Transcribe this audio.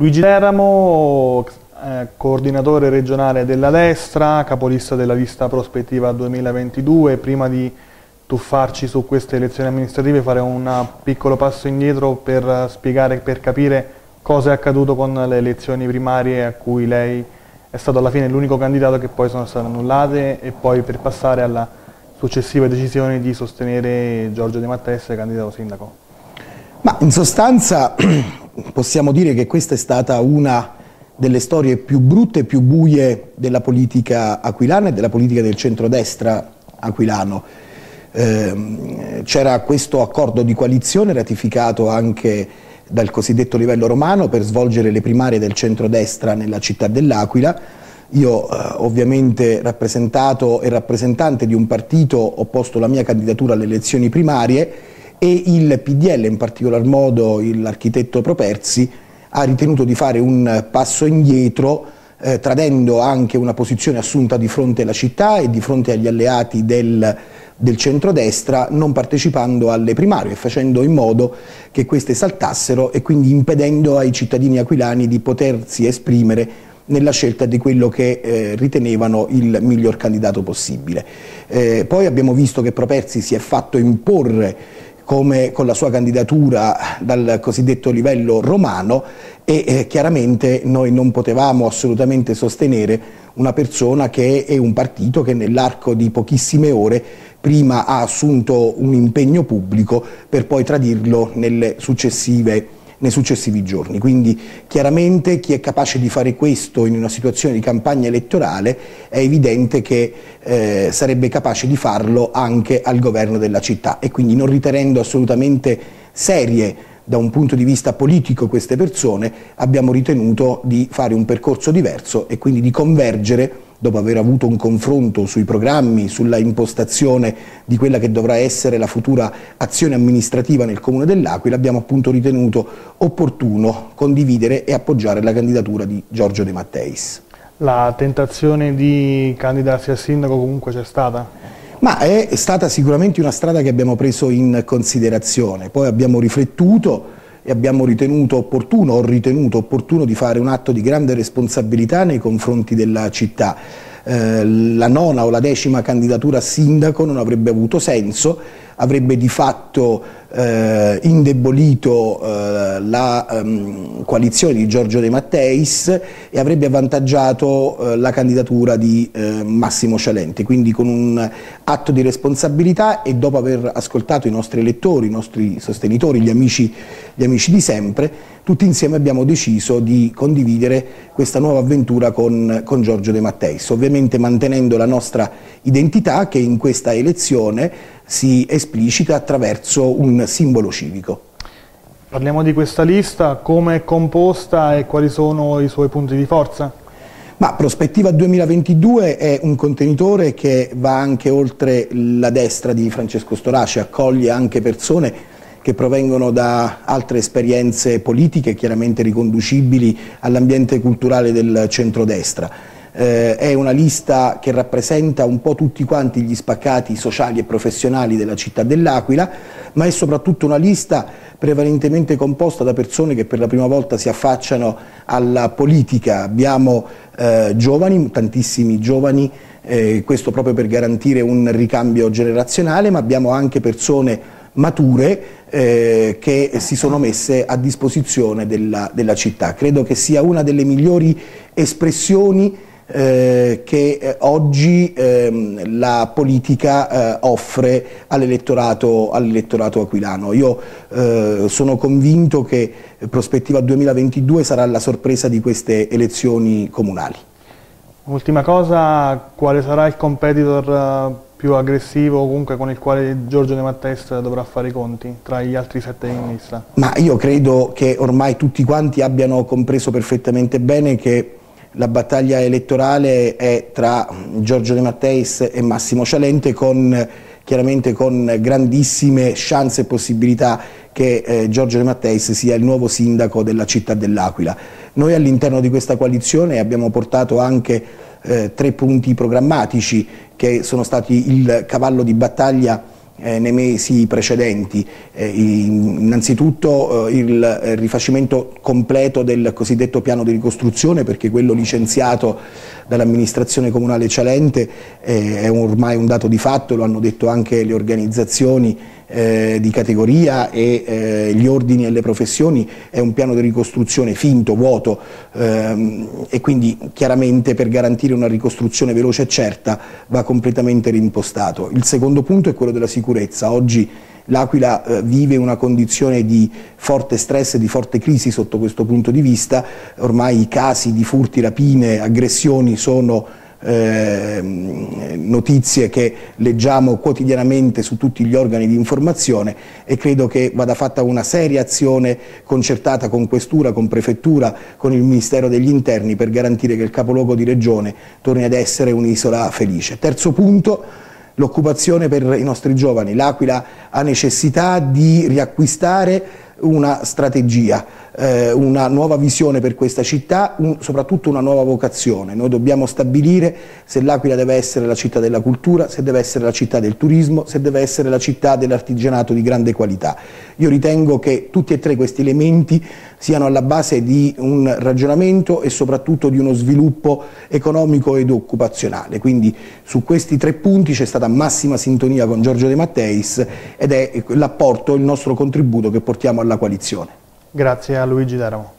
Luigi Teramo, eh, coordinatore regionale della destra, capolista della lista prospettiva 2022, prima di tuffarci su queste elezioni amministrative fare un piccolo passo indietro per spiegare, per capire cosa è accaduto con le elezioni primarie a cui lei è stato alla fine l'unico candidato che poi sono state annullate e poi per passare alla successiva decisione di sostenere Giorgio De Matteis candidato sindaco. Ma in sostanza possiamo dire che questa è stata una delle storie più brutte e più buie della politica aquilana e della politica del centrodestra aquilano. Eh, C'era questo accordo di coalizione ratificato anche dal cosiddetto livello romano per svolgere le primarie del centrodestra nella città dell'Aquila. Io eh, ovviamente rappresentato e rappresentante di un partito ho posto la mia candidatura alle elezioni primarie e il PDL, in particolar modo l'architetto Properzi, ha ritenuto di fare un passo indietro eh, tradendo anche una posizione assunta di fronte alla città e di fronte agli alleati del, del centrodestra non partecipando alle primarie, facendo in modo che queste saltassero e quindi impedendo ai cittadini aquilani di potersi esprimere nella scelta di quello che eh, ritenevano il miglior candidato possibile. Eh, poi abbiamo visto che Properzi si è fatto imporre come con la sua candidatura dal cosiddetto livello romano e eh, chiaramente noi non potevamo assolutamente sostenere una persona che è un partito che nell'arco di pochissime ore prima ha assunto un impegno pubblico per poi tradirlo nelle successive nei successivi giorni. Quindi chiaramente chi è capace di fare questo in una situazione di campagna elettorale è evidente che eh, sarebbe capace di farlo anche al governo della città e quindi non ritenendo assolutamente serie da un punto di vista politico queste persone abbiamo ritenuto di fare un percorso diverso e quindi di convergere dopo aver avuto un confronto sui programmi, sulla impostazione di quella che dovrà essere la futura azione amministrativa nel Comune dell'Aquila, abbiamo appunto ritenuto opportuno condividere e appoggiare la candidatura di Giorgio De Matteis. La tentazione di candidarsi a sindaco comunque c'è stata? Ma è stata sicuramente una strada che abbiamo preso in considerazione, poi abbiamo riflettuto e abbiamo ritenuto opportuno, ho ritenuto opportuno di fare un atto di grande responsabilità nei confronti della città. Eh, la nona o la decima candidatura a sindaco non avrebbe avuto senso, avrebbe di fatto eh, indebolito eh, la um, coalizione di Giorgio De Matteis e avrebbe avvantaggiato eh, la candidatura di eh, Massimo Cialente. Quindi con un atto di responsabilità e dopo aver ascoltato i nostri elettori, i nostri sostenitori, gli amici, gli amici di sempre, tutti insieme abbiamo deciso di condividere questa nuova avventura con, con Giorgio De Matteis, ovviamente mantenendo la nostra identità che in questa elezione si esplicita attraverso un simbolo civico. Parliamo di questa lista, come è composta e quali sono i suoi punti di forza? Ma Prospettiva 2022 è un contenitore che va anche oltre la destra di Francesco Storace, accoglie anche persone che provengono da altre esperienze politiche chiaramente riconducibili all'ambiente culturale del centrodestra eh, è una lista che rappresenta un po' tutti quanti gli spaccati sociali e professionali della città dell'Aquila, ma è soprattutto una lista prevalentemente composta da persone che per la prima volta si affacciano alla politica. Abbiamo eh, giovani, tantissimi giovani, eh, questo proprio per garantire un ricambio generazionale, ma abbiamo anche persone mature eh, che si sono messe a disposizione della, della città. Credo che sia una delle migliori espressioni eh, che eh, oggi ehm, la politica eh, offre all'elettorato, all aquilano. Io eh, sono convinto che Prospettiva 2022 sarà la sorpresa di queste elezioni comunali. Ultima cosa, quale sarà il competitor eh, più aggressivo comunque con il quale Giorgio De Matteis dovrà fare i conti tra gli altri sette in lista? Ma io credo che ormai tutti quanti abbiano compreso perfettamente bene che la battaglia elettorale è tra Giorgio De Matteis e Massimo Cialente con, chiaramente con grandissime chance e possibilità che eh, Giorgio De Matteis sia il nuovo sindaco della città dell'Aquila. Noi all'interno di questa coalizione abbiamo portato anche eh, tre punti programmatici che sono stati il cavallo di battaglia eh, nei mesi precedenti. Eh, innanzitutto eh, il rifacimento completo del cosiddetto piano di ricostruzione perché quello licenziato dall'amministrazione comunale Cialente eh, è ormai un dato di fatto, lo hanno detto anche le organizzazioni eh, di categoria e eh, gli ordini e le professioni, è un piano di ricostruzione finto, vuoto ehm, e quindi chiaramente per garantire una ricostruzione veloce e certa va completamente rimpostato. Il secondo punto è quello della sicurezza. Oggi L'Aquila eh, vive una condizione di forte stress e di forte crisi sotto questo punto di vista, ormai i casi di furti, rapine, aggressioni sono eh, notizie che leggiamo quotidianamente su tutti gli organi di informazione e credo che vada fatta una seria azione concertata con Questura, con Prefettura, con il Ministero degli Interni per garantire che il capoluogo di Regione torni ad essere un'isola felice. Terzo punto, l'occupazione per i nostri giovani. L'Aquila ha necessità di riacquistare una strategia, eh, una nuova visione per questa città, un, soprattutto una nuova vocazione. Noi dobbiamo stabilire se l'Aquila deve essere la città della cultura, se deve essere la città del turismo, se deve essere la città dell'artigianato di grande qualità. Io ritengo che tutti e tre questi elementi siano alla base di un ragionamento e soprattutto di uno sviluppo economico ed occupazionale. Quindi su questi tre punti c'è stata massima sintonia con Giorgio De Matteis ed è l'apporto, il nostro contributo che portiamo alla coalizione. Grazie a Luigi D'Aramo.